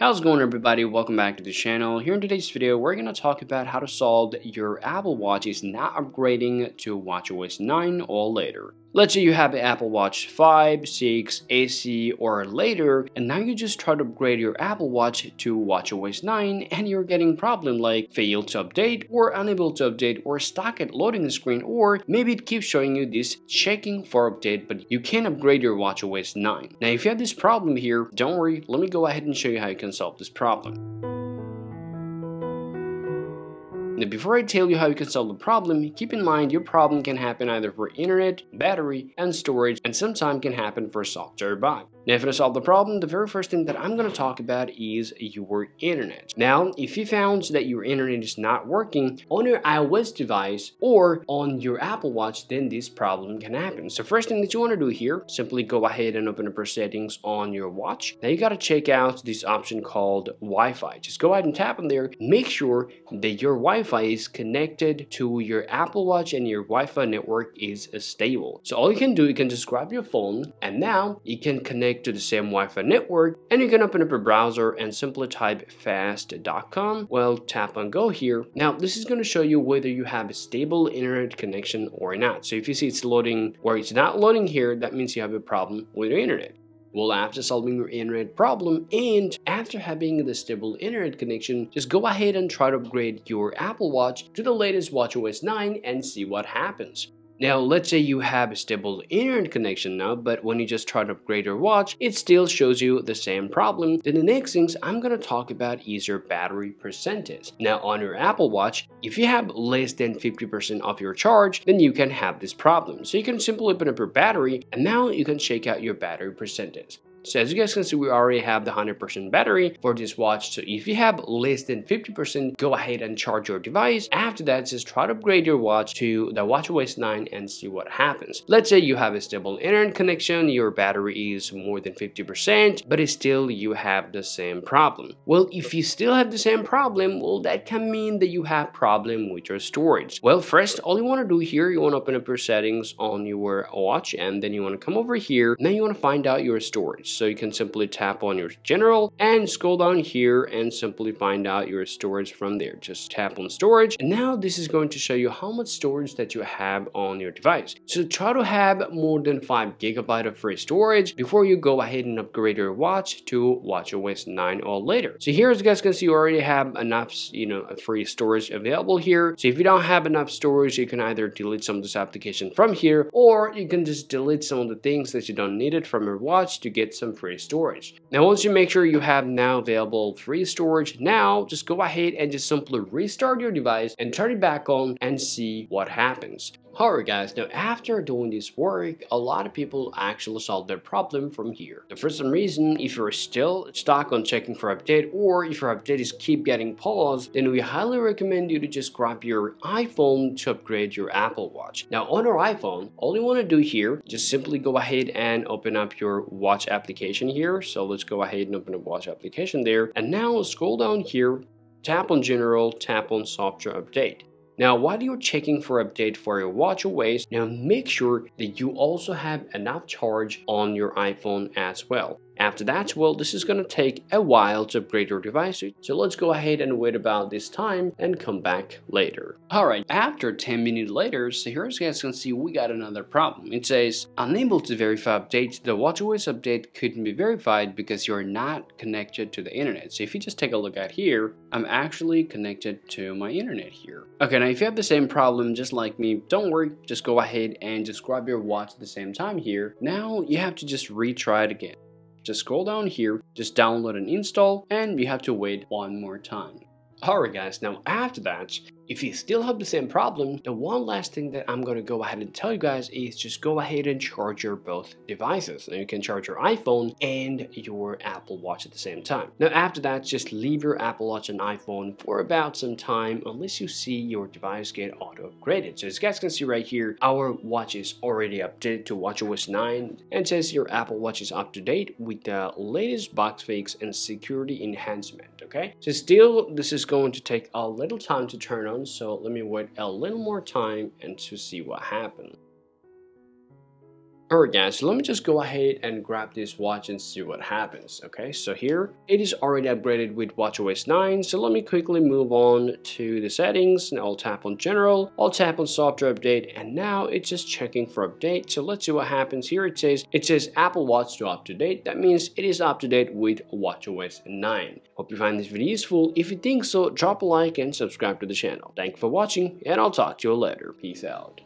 How's it going everybody? Welcome back to the channel. Here in today's video, we're going to talk about how to solve your Apple Watch is not upgrading to WatchOS 9 or later. Let's say you have an Apple Watch 5, 6, SE or later and now you just try to upgrade your Apple Watch to WatchOS 9 and you're getting problem like failed to update or unable to update or stuck at loading screen or maybe it keeps showing you this checking for update but you can't upgrade your WatchOS 9. Now if you have this problem here, don't worry, let me go ahead and show you how you can solve this problem. Now before I tell you how you can solve the problem, keep in mind your problem can happen either for internet, battery, and storage, and sometimes can happen for software bug. Now if to solve the problem, the very first thing that I'm going to talk about is your internet. Now, if you found that your internet is not working on your iOS device or on your Apple Watch, then this problem can happen. So first thing that you want to do here, simply go ahead and open up your settings on your watch. Now you got to check out this option called Wi-Fi. Just go ahead and tap on there. Make sure that your Wi-Fi Wi-Fi is connected to your Apple Watch and your Wi-Fi network is stable. So all you can do, you can just grab your phone and now you can connect to the same Wi-Fi network and you can open up a browser and simply type fast.com. Well, tap on go here. Now this is going to show you whether you have a stable internet connection or not. So if you see it's loading or it's not loading here, that means you have a problem with your internet. Well, after solving your internet problem and after having the stable internet connection, just go ahead and try to upgrade your Apple Watch to the latest WatchOS 9 and see what happens. Now, let's say you have a stable internet connection now, but when you just try to upgrade your watch, it still shows you the same problem. Then the next things I'm to talk about is your battery percentage. Now, on your Apple Watch, if you have less than 50% of your charge, then you can have this problem. So you can simply open up your battery and now you can check out your battery percentage. So as you guys can see, we already have the 100% battery for this watch. So if you have less than 50%, go ahead and charge your device. After that, just try to upgrade your watch to the WatchOS 9 and see what happens. Let's say you have a stable internet connection, your battery is more than 50%, but still you have the same problem. Well, if you still have the same problem, well, that can mean that you have problem with your storage. Well, first, all you want to do here, you want to open up your settings on your watch and then you want to come over here. Now you want to find out your storage. So you can simply tap on your general and scroll down here and simply find out your storage from there. Just tap on storage. And now this is going to show you how much storage that you have on your device. So try to have more than 5 gigabyte of free storage before you go ahead and upgrade your watch to WatchOS 9 or later. So here as you guys can see you already have enough you know free storage available here. So if you don't have enough storage you can either delete some of this application from here or you can just delete some of the things that you don't need it from your watch to get some free storage. Now once you make sure you have now available free storage, now just go ahead and just simply restart your device and turn it back on and see what happens. Alright guys, now after doing this work, a lot of people actually solve their problem from here. Now for some reason, if you're still stuck on checking for update or if your update is keep getting paused, then we highly recommend you to just grab your iPhone to upgrade your Apple Watch. Now on your iPhone, all you want to do here, just simply go ahead and open up your watch application here. So let's go ahead and open up watch application there. And now scroll down here, tap on general, tap on software update. Now, while you're checking for update for your WatchOS, now make sure that you also have enough charge on your iPhone as well. After that, well, this is to take a while to upgrade your device, so let's go ahead and wait about this time and come back later. Alright, after 10 minutes later, so here as you guys can see, we got another problem. It says, unable to verify update, the WatchOS update couldn't be verified because you're not connected to the internet. So if you just take a look at here, I'm actually connected to my internet here. Okay, now if you have the same problem just like me, don't worry, just go ahead and just grab your watch at the same time here. Now you have to just retry it again. Just scroll down here, just download and install, and you have to wait one more time. Alright guys, now after that, if you still have the same problem, the one last thing that I'm going to go ahead and tell you guys is just go ahead and charge your both devices. Now you can charge your iPhone and your Apple Watch at the same time. Now after that, just leave your Apple Watch and iPhone for about some time unless you see your device get auto upgraded. So as you guys can see right here, our watch is already updated to WatchOS 9 and says your Apple Watch is up to date with the latest bug fix and security enhancement, okay? So still, this is going to take a little time to turn on so let me wait a little more time and to see what happens. Alright guys, so let me just go ahead and grab this watch and see what happens. Okay, so here it is already upgraded with watchOS 9. So let me quickly move on to the settings. Now I'll tap on general, I'll tap on software update, and now it's just checking for update. So let's see what happens. Here it says it says Apple Watch to up to date. That means it is up to date with watchOS 9. Hope you find this video useful. If you think so, drop a like and subscribe to the channel. Thank you for watching, and I'll talk to you later. Peace out.